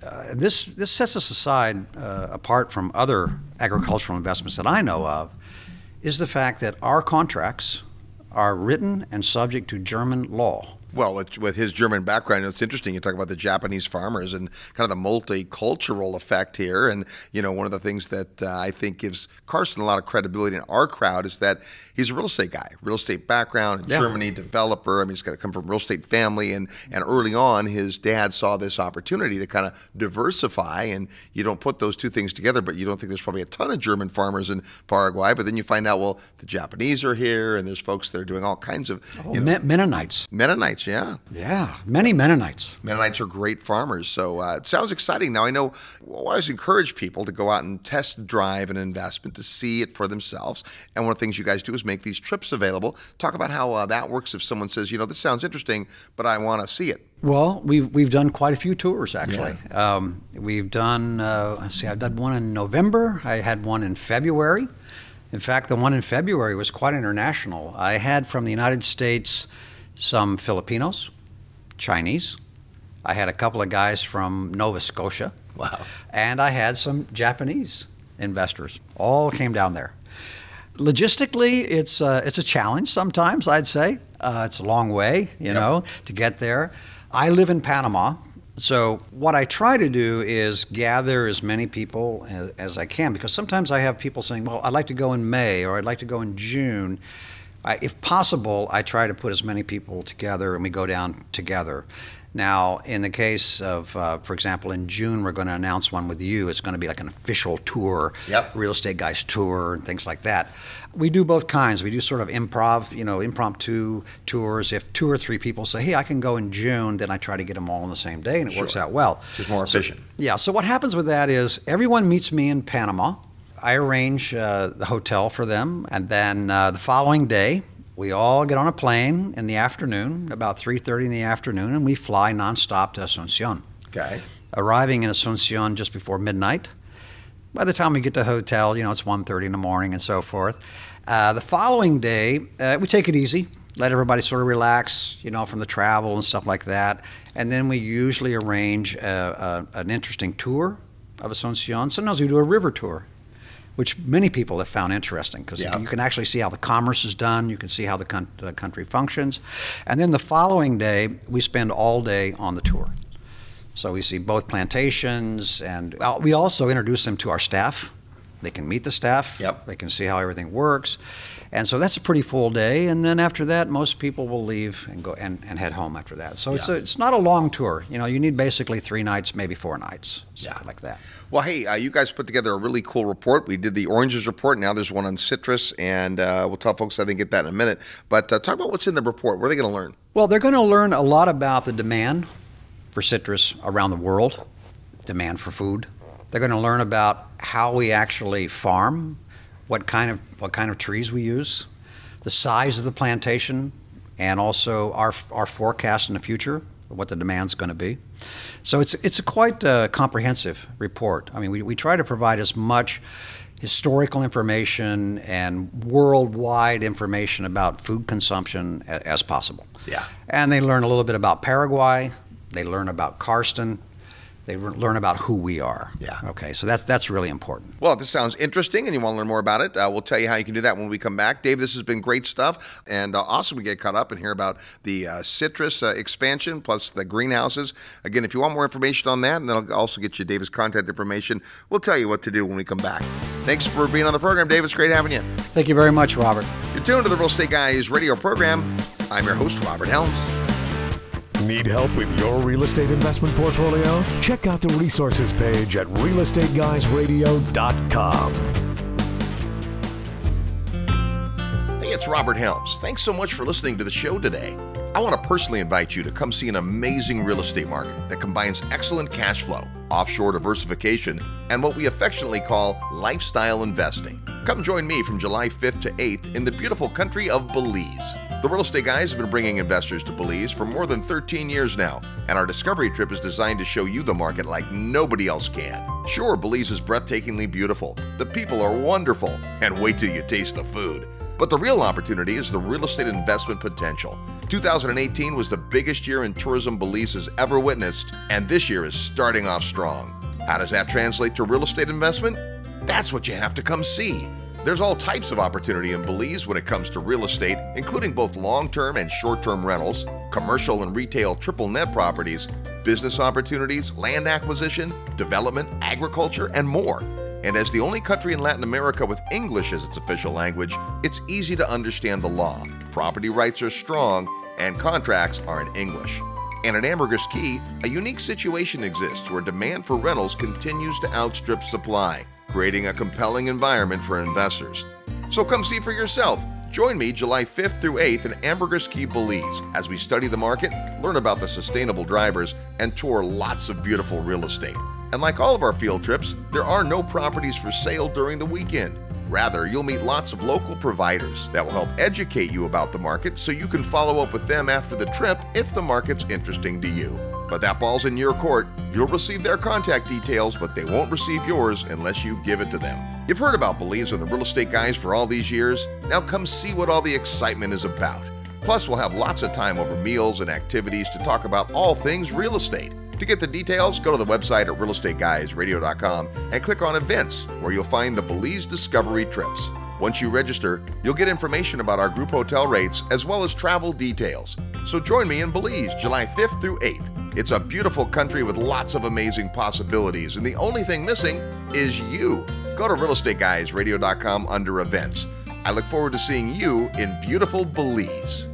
uh, this this sets us aside uh, apart from other agricultural investments that I know of, is the fact that our contracts are written and subject to German law. Well, with, with his German background, it's interesting. You talk about the Japanese farmers and kind of the multicultural effect here. And, you know, one of the things that uh, I think gives Karsten a lot of credibility in our crowd is that he's a real estate guy, real estate background, Yeah. Germany developer. I mean, he's got to come from a real estate family. And, and early on, his dad saw this opportunity to kind of diversify. And you don't put those two things together, but you don't think there's probably a ton of German farmers in Paraguay. But then you find out, well, the Japanese are here and there's folks that are doing all kinds of, you know, Men- Mennonites. Mennonites, yeah. Yeah, many Mennonites. Mennonites are great farmers, so uh, it sounds exciting. Now, I know I always encourage people to go out and test drive an investment to see it for themselves. And one of the things you guys do is make these trips available. Talk about how uh, that works if someone says, you know, this sounds interesting, but I want to see it. Well, we've we've done quite a few tours actually. Um, we've done. Uh, let's see, I've done one in November. I had one in February. In fact, the one in February was quite international. I had from the United States some Filipinos, Chinese. I had a couple of guys from Nova Scotia. Wow. And I had some Japanese investors. All came down there. Logistically, it's uh, it's a challenge sometimes. I'd say uh, it's a long way, you know, to get there. I live in Panama, so what I try to do is gather as many people as, as I can because sometimes I have people saying, "Well, I'd like to go in May or I'd like to go in June." I, if possible, I try to put as many people together and we go down together. Now, in the case of, uh, for example, in June, we're going to announce one with you. It's going to be like an official tour, Yep. real estate guys tour, and things like that. We do both kinds. We do sort of improv, you know, impromptu tours. If two or three people say, "Hey, I can go in June," then I try to get them all on the same day, and it works out well. Just more efficient. Yeah. So what happens with that is everyone meets me in Panama. I arrange uh, the hotel for them, and then uh, the following day we all get on a plane in the afternoon, about 3:30 in the afternoon, and we fly nonstop to Asuncion. Okay. Arriving in Asuncion just before midnight. By the time we get to the hotel, you know it's 1:30 in the morning and so forth. Uh, the following day, uh, we take it easy, let everybody sort of relax, you know, from the travel and stuff like that, and then we usually arrange uh, a, an interesting tour of Asuncion. Sometimes we do a river tour, which many people have found interesting because Yeah. you can actually see how the commerce is done, you can see how the, coun- the country functions, and then the following day we spend all day on the tour. So we see both plantations, and uh, we also introduce them to our staff. They can meet the staff. Yep. They can see how everything works, and so that's a pretty full day. And then after that, most people will leave and go and, and head home after that. So it's a, it's not a long tour. You know, you need basically three nights, maybe four nights, something Yeah. like that. Well, hey, uh, you guys put together a really cool report. We did the oranges report. Now there's one on citrus, and uh, we'll tell folks I think get that in a minute. But uh, talk about what's in the report. What are they going to learn? Well, they're going to learn a lot about the demand for citrus around the world, demand for food. They're going to learn about how we actually farm, what kind of what kind of trees we use, the size of the plantation, and also our our forecast in the future of what the demand's going to be. So it's it's a quite uh, comprehensive report. I mean, we, we try to provide as much historical information and worldwide information about food consumption as possible. Yeah. And they learn a little bit about Paraguay. They learn about Karsten. They learn about who we are. Yeah. Okay. So that's that's really important. Well, if this sounds interesting and you want to learn more about it, uh, we'll tell you how you can do that when we come back. Dave, this has been great stuff, and uh, awesome we get caught up and hear about the uh, citrus uh, expansion plus the greenhouses. Again, if you want more information on that, and then I'll also get you David's contact information, we'll tell you what to do when we come back. Thanks for being on the program, Dave. It's great having you. Thank you very much, Robert. You're tuned to the Real Estate Guys radio program. I'm your host, Robert Helms. Need help with your real estate investment portfolio? Check out the resources page at realestateguysradio.com. Hey, it's Robert Helms. Thanks so much for listening to the show today. I want to personally invite you to come see an amazing real estate market that combines excellent cash flow, offshore diversification, and what we affectionately call lifestyle investing. Come join me from July 5th to 8th in the beautiful country of Belize. The Real Estate Guys have been bringing investors to Belize for more than 13 years now, and our discovery trip is designed to show you the market like nobody else can. Sure, Belize is breathtakingly beautiful, the people are wonderful, and wait till you taste the food. But the real opportunity is the real estate investment potential. 2018 was the biggest year in tourism Belize has ever witnessed, and this year is starting off strong. How does that translate to real estate investment? That's what you have to come see. There's all types of opportunity in Belize when it comes to real estate, including both long term and short term rentals, commercial and retail triple net properties, business opportunities, land acquisition, development, agriculture, and more. And as the only country in Latin America with English as its official language, it's easy to understand the law. Property rights are strong, and contracts are in English. And at Ambergris Caye, a unique situation exists where demand for rentals continues to outstrip supply creating a compelling environment for investors. So come see for yourself. Join me July 5th through 8th in Ambergris Caye, Belize, as we study the market, learn about the sustainable drivers, and tour lots of beautiful real estate. And like all of our field trips, there are no properties for sale during the weekend. Rather, you'll meet lots of local providers that will help educate you about the market so you can follow up with them after the trip if the market's interesting to you. But that ball's in your court. You'll receive their contact details, but they won't receive yours unless you give it to them. You've heard about Belize and the real estate guys for all these years. Now come see what all the excitement is about. Plus, we'll have lots of time over meals and activities to talk about all things real estate. To get the details, go to the website at realestateguysradio.com and click on events, where you'll find the Belize Discovery Trips. Once you register, you'll get information about our group hotel rates as well as travel details. So join me in Belize July 5th through 8th. It's a beautiful country with lots of amazing possibilities, and the only thing missing is you. Go to realestateguysradio.com under events. I look forward to seeing you in beautiful Belize.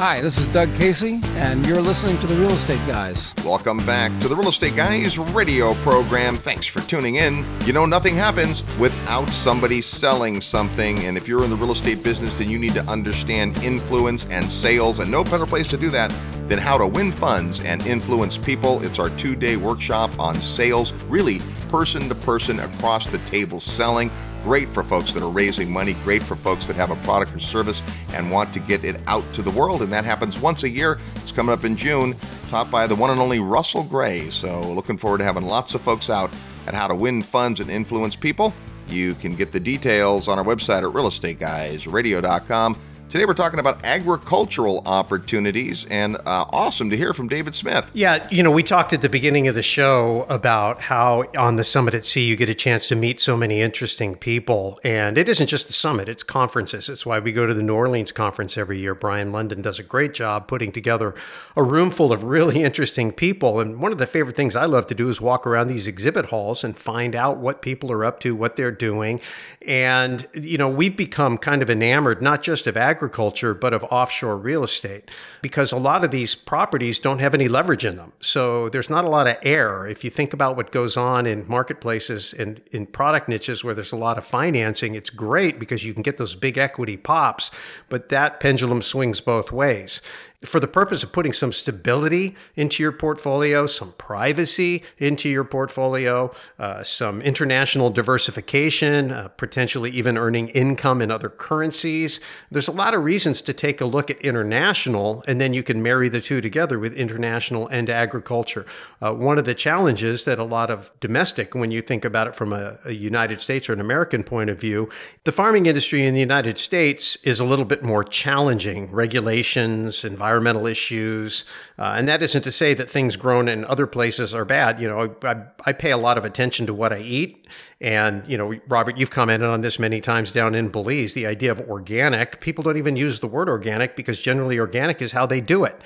Hi, this is Doug Casey, and you're listening to The Real Estate Guys. Welcome back to the Real Estate Guys radio program. Thanks for tuning in. You know, nothing happens without somebody selling something. And if you're in the real estate business, then you need to understand influence and sales. And no better place to do that than how to win funds and influence people. It's our two day workshop on sales, really person to person across the table selling great for folks that are raising money, great for folks that have a product or service and want to get it out to the world. And that happens once a year. It's coming up in June, taught by the one and only Russell Gray. So, looking forward to having lots of folks out at how to win funds and influence people. You can get the details on our website at realestateguysradio.com. Today we're talking about agricultural opportunities, and uh, awesome to hear from David Smith. Yeah, you know, we talked at the beginning of the show about how on the Summit at Sea you get a chance to meet so many interesting people. And it isn't just the summit, it's conferences. It's why we go to the New Orleans conference every year. Brien Lundin does a great job putting together a room full of really interesting people. And one of the favorite things I love to do is walk around these exhibit halls and find out what people are up to, what they're doing. And, you know, we've become kind of enamored not just of agriculture agriculture, but of offshore real estate, because a lot of these properties don't have any leverage in them. So there's not a lot of air. If you think about what goes on in marketplaces and in product niches where there's a lot of financing, it's great because you can get those big equity pops, but that pendulum swings both ways. For the purpose of putting some stability into your portfolio, some privacy into your portfolio, uh, some international diversification, uh, potentially even earning income in other currencies. There's a lot of reasons to take a look at international, and then you can marry the two together with international and agriculture. Uh, one of the challenges that a lot of domestic, when you think about it from a, a United States or an American point of view, the farming industry in the United States is a little bit more challenging. Regulations, environmental environmental issues. Uh, and that isn't to say that things grown in other places are bad. You know, I, I pay a lot of attention to what I eat. And, you know, Robert, you've commented on this many times down in Belize the idea of organic. People don't even use the word organic because generally organic is how they do it.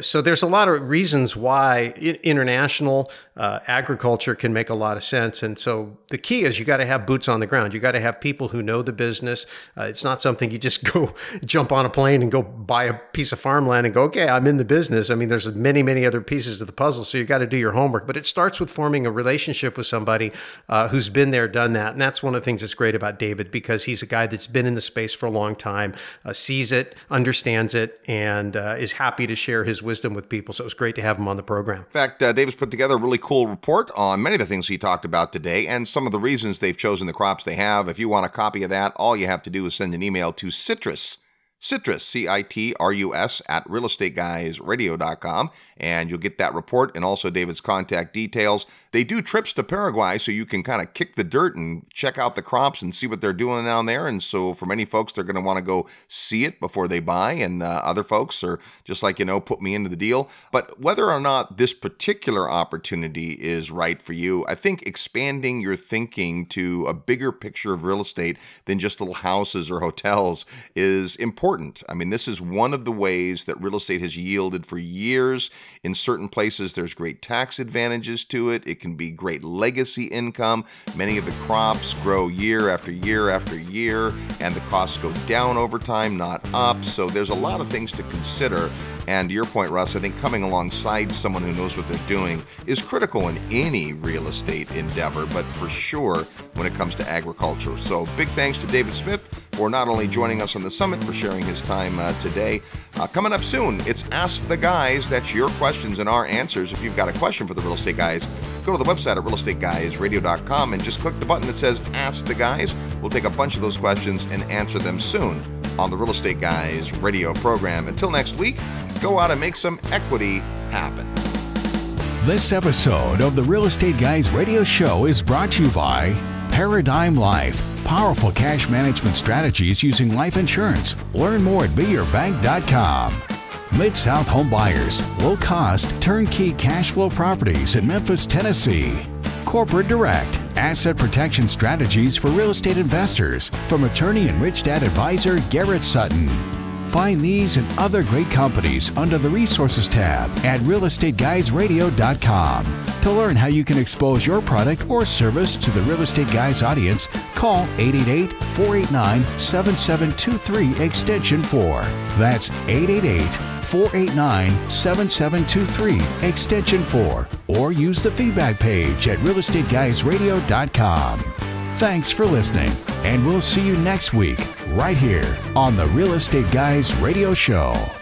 So there's a lot of reasons why international uh, agriculture can make a lot of sense. And so the key is you got to have boots on the ground. You got to have people who know the business. Uh, it's not something you just go jump on a plane and go buy a piece of farmland and go, okay, I'm in the business. I mean, there's many, many other pieces of the puzzle. So you've got to do your homework. But it starts with forming a relationship with somebody uh, who's been there, done that. And that's one of the things that's great about David because he's a guy that's been in the space for a long time, uh, sees it, understands it, and uh, is happy to share his wisdom with people. So it was great to have him on the program. In fact, uh, David's put together a really cool report on many of the things he talked about today and some of the reasons they've chosen the crops they have. If you want a copy of that, all you have to do is send an email to citrus Citrus, C I T R U S, at realestateguysradio.com, and you'll get that report and also David's contact details. They do trips to Paraguay, so you can kind of kick the dirt and check out the crops and see what they're doing down there. And so, for many folks, they're going to want to go see it before they buy, and uh, other folks are just like, you know, put me into the deal. But whether or not this particular opportunity is right for you, I think expanding your thinking to a bigger picture of real estate than just little houses or hotels is important important. I mean, this is one of the ways that real estate has yielded for years. In certain places, there's great tax advantages to it. It can be great legacy income. Many of the crops grow year after year after year, and the costs go down over time, not up. So there's a lot of things to consider. And to your point, Russ, I think coming alongside someone who knows what they're doing is critical in any real estate endeavor, but for sure when it comes to agriculture. So big thanks to David Smith for not only joining us on the summit, for sharing his time uh, today. Uh, coming up soon, it's Ask the Guys. That's your questions and our answers. If you've got a question for the Real Estate Guys, go to the website at realestateguysradio.com and just click the button that says Ask the Guys. We'll take a bunch of those questions and answer them soon on the Real Estate Guys radio program. Until next week, go out and make some equity happen. This episode of the Real Estate Guys radio show is brought to you by Paradigm Life. Powerful cash management strategies using life insurance. Learn more at beyourbank.com. Mid South Home Buyers, low cost, turnkey cash flow properties in Memphis, Tennessee. Corporate Direct, asset protection strategies for real estate investors from attorney and rich dad advisor Garrett Sutton. Find these and other great companies under the Resources tab at realestateguysradio.com. To learn how you can expose your product or service to the Real Estate Guys audience, call 888 489 7723 Extension 4. That's 888 489 7723 Extension 4. Or use the feedback page at realestateguysradio.com. Thanks for listening, and we'll see you next week right here on the Real Estate Guys Radio Show.